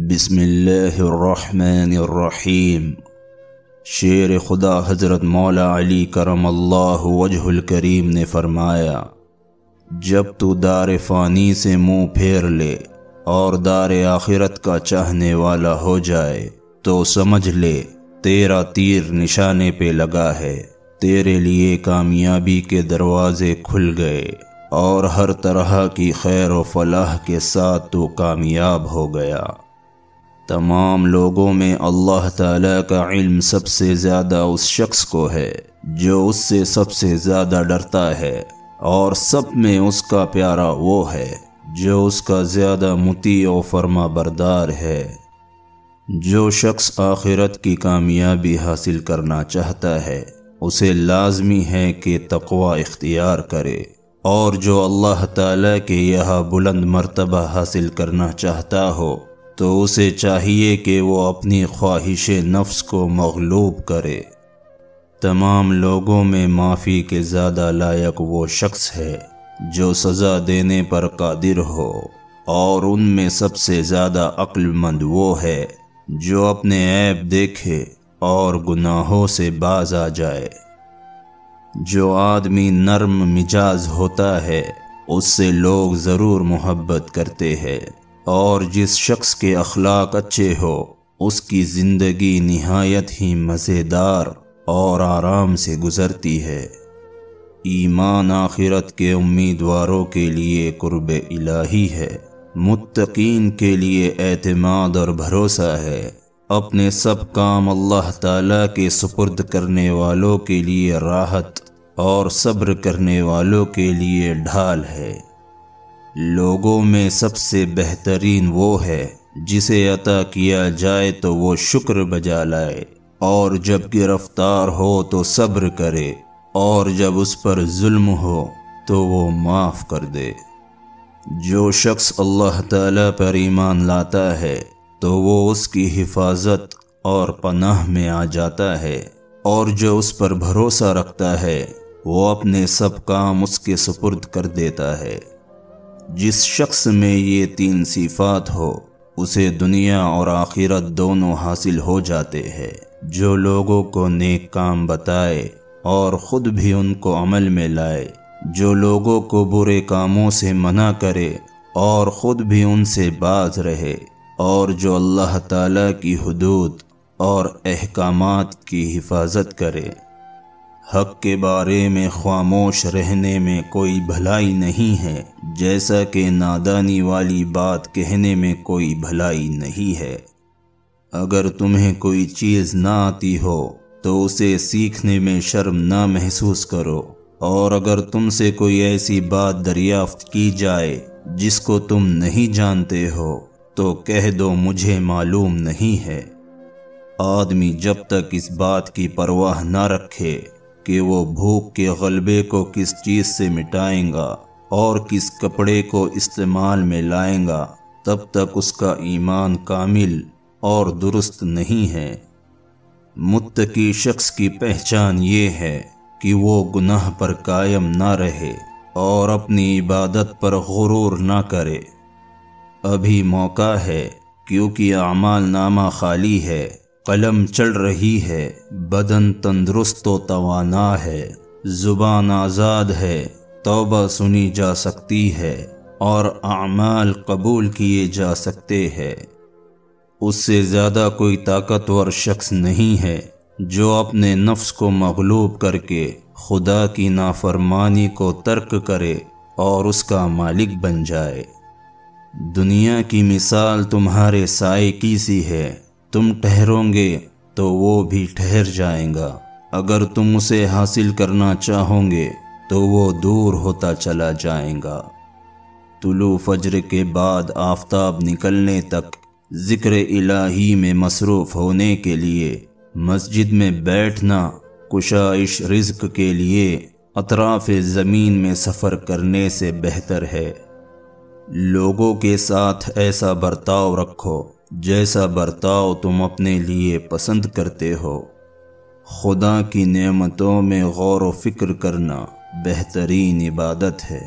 बिस्मिल्लाहिर्रहमानिर्रहीम। शेर खुदा हज़रत मौला अली करम अल्लाह वजहुल करीम ने फरमाया, जब तू दार फ़ानी से मुँह फेर ले और दार आखिरत का चाहने वाला हो जाए तो समझ ले, तेरा तीर निशाने पे लगा है। तेरे लिए कामयाबी के दरवाजे खुल गए और हर तरह की खैर व फलाह के साथ तो कामयाब हो गया। तमाम लोगों में अल्लाह ताला का इल्म सबसे ज़्यादा उस शख्स को है, जो उससे सबसे ज़्यादा डरता है, और सब में उसका प्यारा वो है, जो उसका ज़्यादा मुती और फरमा बरदार है। जो शख्स आखिरत की कामयाबी हासिल करना चाहता है, उसे लाजमी है कि तकवा इख्तियार करे, और जो अल्लाह ताला के यह बुलंद मर्तबा हासिल करना चाहता हो तो उसे चाहिए कि वो अपनी ख्वाहिश नफ्स को मगलूब करे। तमाम लोगों में माफ़ी के ज़्यादा लायक वो शख्स है, जो सज़ा देने पर कादिर हो, और उनमें सबसे ज़्यादा अक्लमंद वो है, जो अपने ऐब देखे और गुनाहों से बाज आ जाए। जो आदमी नर्म मिजाज होता है, उससे लोग ज़रूर मोहब्बत करते हैं। और जिस शख्स के अखलाक अच्छे हो, उसकी ज़िंदगी नहायत ही मज़ेदार और आराम से गुज़रती है। ईमान आखिरत के उम्मीदवारों के लिए कुर्ब इलाही है। मुत्तकीन के लिए एतमाद और भरोसा है। अपने सब काम अल्लाह ताला के सुपुर्द करने वालों के लिए राहत और सब्र करने वालों के लिए ढाल है। लोगों में सबसे बेहतरीन वो है, जिसे अता किया जाए तो वो शुक्र बजा लाए। और जब गिरफ़्तार हो तो सब्र करे, और जब उस पर जुल्म हो तो वो माफ़ कर दे। जो शख्स अल्लाह ताला पर ईमान लाता है तो वो उसकी हिफाजत और पनाह में आ जाता है। और जो उस पर भरोसा रखता है, वो अपने सब काम उसके सुपुर्द कर देता है। जिस शख्स में ये तीन सिफात हो, उसे दुनिया और आखिरत दोनों हासिल हो जाते हैं। जो लोगों को नेक काम बताए और ख़ुद भी उनको अमल में लाए, जो लोगों को बुरे कामों से मना करे और ख़ुद भी उनसे बाज रहे, और जो अल्लाह ताला की हदूद और अहकाम की हिफाजत करे। हक के बारे में खामोश रहने में कोई भलाई नहीं है, जैसा कि नादानी वाली बात कहने में कोई भलाई नहीं है। अगर तुम्हें कोई चीज़ ना आती हो तो उसे सीखने में शर्म ना महसूस करो। और अगर तुमसे कोई ऐसी बात दरियाफ्त की जाए, जिसको तुम नहीं जानते हो तो कह दो मुझे मालूम नहीं है। आदमी जब तक इस बात की परवाह ना रखे कि वो भूख के गलबे को किस चीज़ से मिटाएँगा और किस कपड़े को इस्तेमाल में लाएँगा, तब तक उसका ईमान कामिल और दुरुस्त नहीं है। मुत्तकी शख्स की पहचान ये है कि वो गुनाह पर कायम ना रहे और अपनी इबादत पर गुरूर ना करे। अभी मौका है, क्योंकि अमाल नामा खाली है कलम चल रही है, बदन तंदुरुस्त व तवाना है, ज़ुबान आज़ाद है, तौबा सुनी जा सकती है और अमाल कबूल किए जा सकते हैं। उससे ज़्यादा कोई ताकतवर शख्स नहीं है जो अपने नफ्स को मगलूब करके खुदा की नाफरमानी को तर्क करे और उसका मालिक बन जाए। दुनिया की मिसाल तुम्हारे साय की सी है। तुम ठहरोगे तो वो भी ठहर जाएगा। अगर तुम उसे हासिल करना चाहोगे तो वो दूर होता चला जाएगा। तुलु फजर के बाद आफताब निकलने तक ज़िक्र इलाही में मसरूफ़ होने के लिए, मस्जिद में बैठना कुशाइश रिज्क के लिए अतराफ़ ज़मीन में सफ़र करने से बेहतर है। लोगों के साथ ऐसा बर्ताव रखो। जैसा बर्ताव तुम अपने लिए पसंद करते हो। खुदा की नेमतों में गौर व फ़िक्र करना बेहतरीन इबादत है।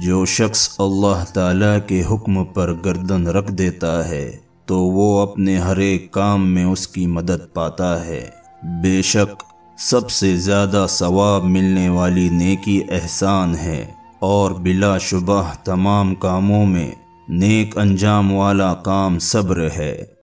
जो शख्स अल्लाह ताला के हुक्म पर गर्दन रख देता है तो वो अपने हर एक काम में उसकी मदद पाता है। बेशक सबसे ज़्यादा सवाब मिलने वाली नेकी एहसान है, और बिलाशुबह तमाम कामों में नेक अंजाम वाला काम सब्र है।